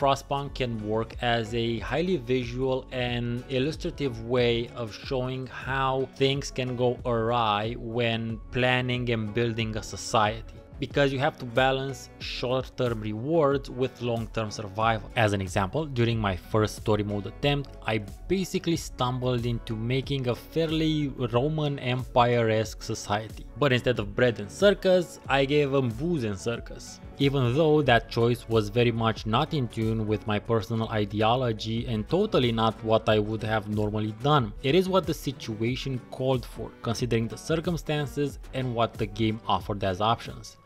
Frostpunk can work as a highly visual and illustrative way of showing how things can go awry when planning and building a society because you have to balance short-term rewards with long-term survival. As an example, during my first story mode attempt, I basically stumbled into making a fairly Roman Empire-esque society. But instead of bread and circus, I gave them booze and circus. Even though that choice was very much not in tune with my personal ideology and totally not what I would have normally done. It is what the situation called for, considering the circumstances and what the game offered as options.